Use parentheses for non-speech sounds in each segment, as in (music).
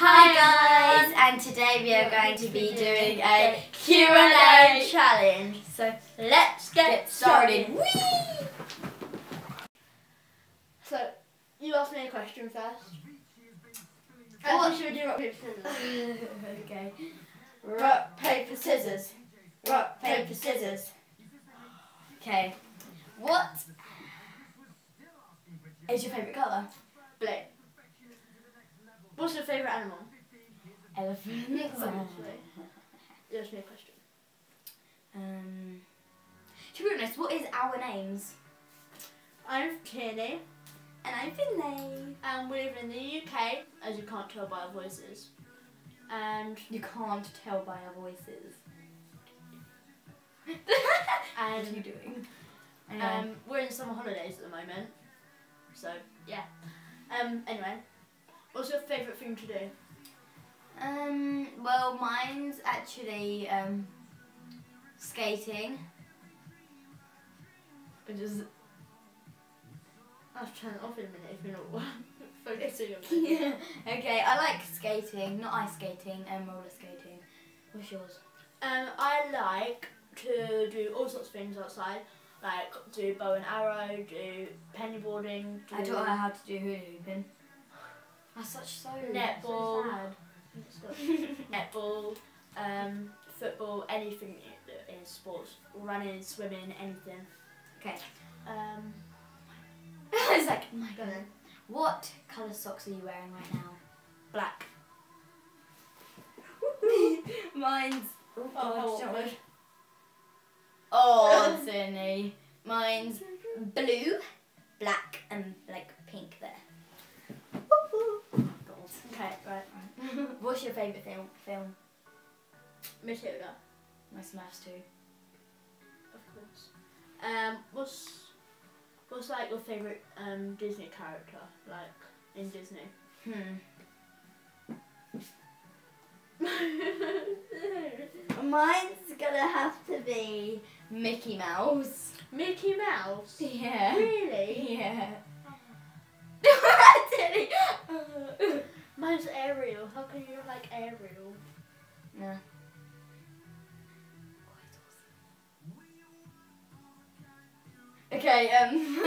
Hi guys, and today we are going to be doing a Q&A challenge. So let's get started. Whee! So, you ask me a question first. What? Actually, should we do rock, paper, scissors? (laughs) okay. rock, paper, scissors. Rock, paper, scissors. Okay. Names? I'm Tierney, And I'm Finlay. and we live in the UK, as you can't tell by our voices. And (laughs) You can't tell by our voices. (laughs) what are you doing? Um, um, we're in summer holidays at the moment, so yeah. Um, anyway, what's your favourite thing to do? Um, well, mine's actually um, skating. Which is I'll turn it off in a minute if you're not (laughs) focusing on it. yeah. (laughs) Okay, I like skating, not ice skating, and roller skating. What's yours? Um, I like to do all sorts of things outside, like do bow and arrow, do pennyboarding, do I taught her how to do hula hooping. That's such so Netball. So sad. (laughs) netball, um, football, anything that is sports, running, swimming, anything. Okay. Um, (laughs) I was like, oh my god. What colour socks are you wearing right now? black. (laughs) Mine's. Oh, how God, don't awkward. Oh, Sydney. (laughs) Mine's blue, black, and like pink there. God. Okay, right. What's your favourite film? Film? Matilda, Nice maths too. Um, what's what's like your favourite um Disney character, like in Disney? Hmm. (laughs) Mine's gonna have to be Mickey Mouse. Mickey Mouse. Yeah. Really? Yeah. (laughs) (laughs) Mine's Ariel. How can you like Ariel? no. Okay, um,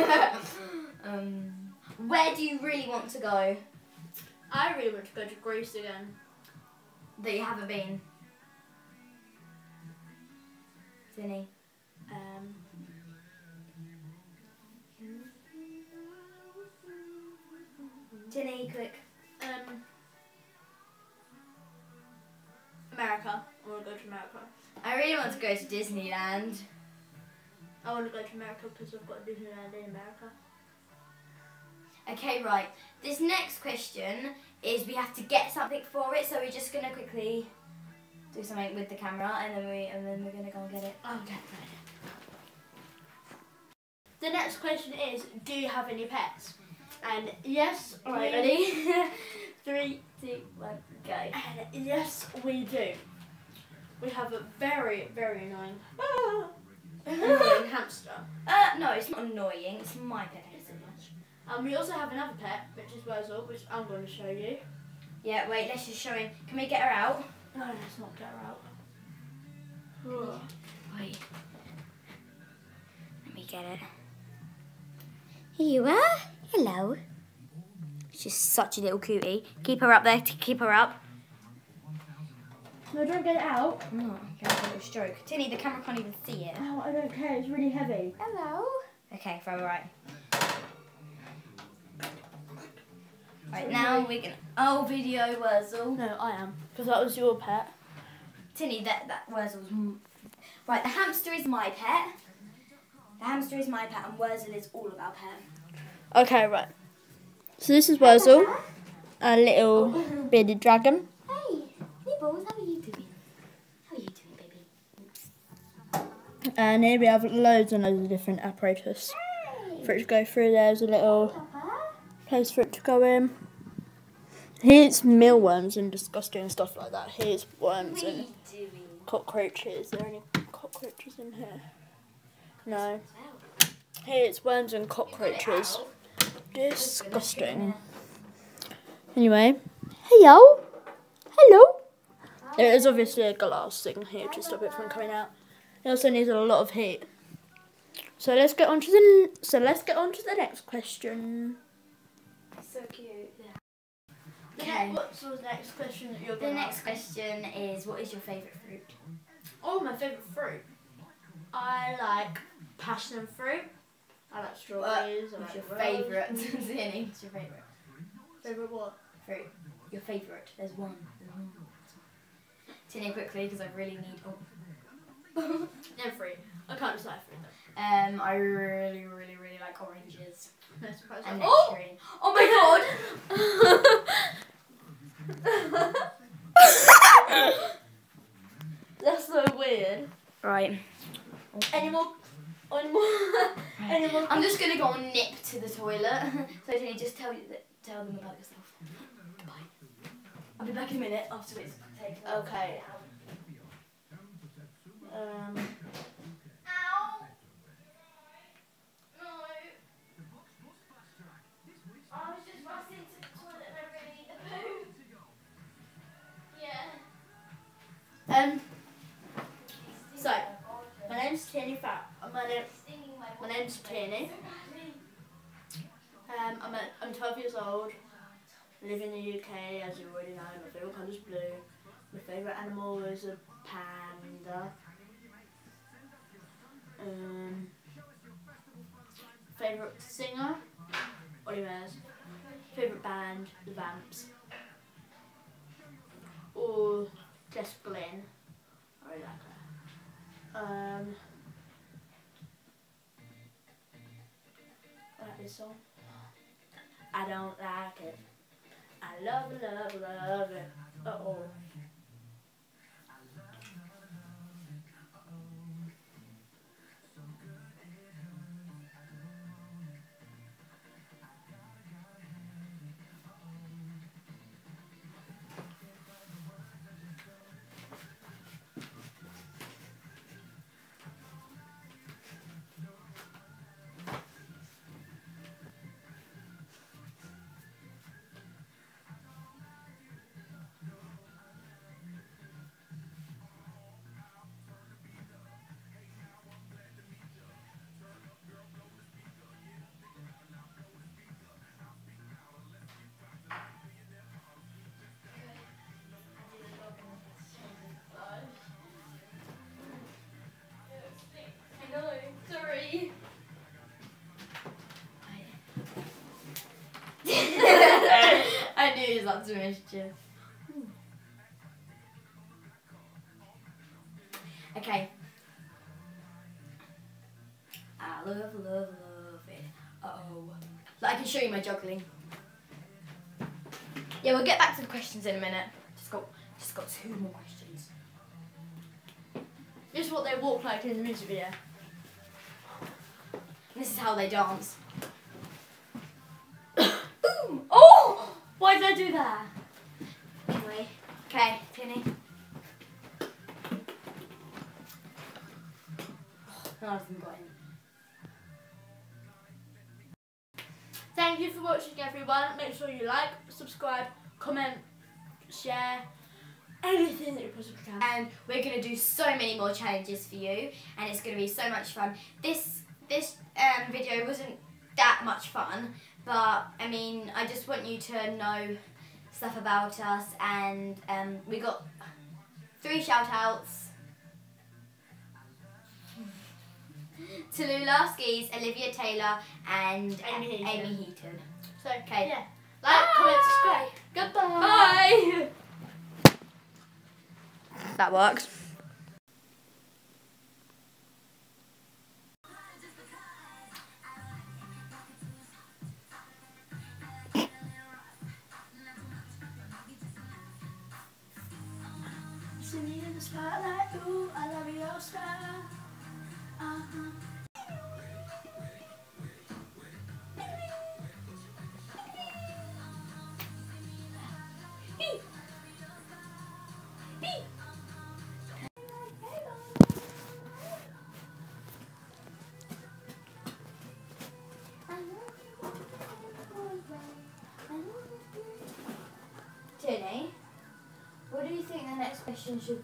(laughs) um, where do you really want to go I really want to go to Greece again. that you haven't been? Zinny. Um, Ginny, quick. um, America. I want to go to America. I really want to go to Disneyland. I want to go to America because I've got a Disneyland in America. Okay, right. This next question is we have to get something for it, so we're just gonna quickly do something with the camera, and then we and then we're gonna go and get it. Oh, okay, right. The next question is, do you have any pets? And yes, Alright, we- ready? (laughs) Three, two, one, go. And yes, we do. We have a very, very annoying, (laughs) (laughs) annoying (laughs) hamster. Uh, no, it's not annoying. It's my pet. And we also have another pet, which is Wurzel, which I'm going to show you. Yeah, wait. Let's just show him. Can we get her out? No, let's not get her out. Wait. Let me get it. Here you are. Hello. She's such a little cutie. Keep her up there. Keep her up. No, don't get it out. I'm not. A stroke. Tinny, the camera can't even see it. Oh, I don't care. It's really heavy. Hello. Okay, her right. Right, now we can. Oh, video Wurzel. No, I am. Because that was your pet. Tinny, that, that Wurzel's. Right, the hamster is my pet. The hamster is my pet, and Wurzel is all of our pet. Okay, right. So this is Wurzel, a little oh. bearded dragon. Hey, Nibbles, And here we have loads and loads of different apparatus for it to go through. There's a little place for it to go in. Here's mealworms and disgusting stuff like that. Here's worms and cockroaches. Are there any cockroaches in here? No. Here's worms and cockroaches. Disgusting. Anyway, hello. Hello. There is obviously a glass thing here to stop it from coming out. It also needs a lot of heat. So let's get on to the so let's get on to the next question. So cute. Okay. Okay. What's the next question that you're The going to next question is what is your favourite fruit? Oh, my favourite fruit. I like passion fruit. I like strawberries. I What's like your favourite? (laughs) Zinni, what's your favourite Favourite what? fruit? Your favourite. There's one. There's one. Tinny quickly because I really need. Oh. They're free. I can't decide fruit though. um, I really, really, really like oranges No surprise. and oh! nectarine. Oh my god! (laughs) That's so weird. god! Right. Any more? Any more? Any more? I'm just gonna go and nip to the toilet. (laughs) so Tinny, just tell you that, tell them about yourself. Bye. I'll be back in a minute after it's taken. Okay. Um, I'm, a, I'm 12 years old. Live in the UK, as you already know. My favourite colour is blue. My favourite animal is a panda. Um, favourite singer? Ollie Murs. Favourite band? The Vamps. Or Jess Glynne. I really like her. Um, I like this song. I don't like it. I love, love, love it. Uh oh. Up to mischief. Okay. I love, love, love it. Uh oh. Like, I can show you my juggling. Yeah, we'll get back to the questions in a minute. Just got, just got two more questions. This is what they walk like in the music video. This is how they dance. Oh! I do that? Anyway, okay, got in. Thank you for watching, everyone. Make sure you like, subscribe, comment, share, anything that you possibly can. And we're gonna do so many more challenges for you, and it's gonna be so much fun. This this um, video wasn't that much fun, but I mean, I just want you to know stuff about us, and um, we got three shout outs. (laughs) To Lula Skis, Olivia Taylor, and Amy Heaton. Amy Heaton. So, Okay. yeah. Like, comment, subscribe. Goodbye. Bye. (laughs) That works. Jenny, What do you think the next question should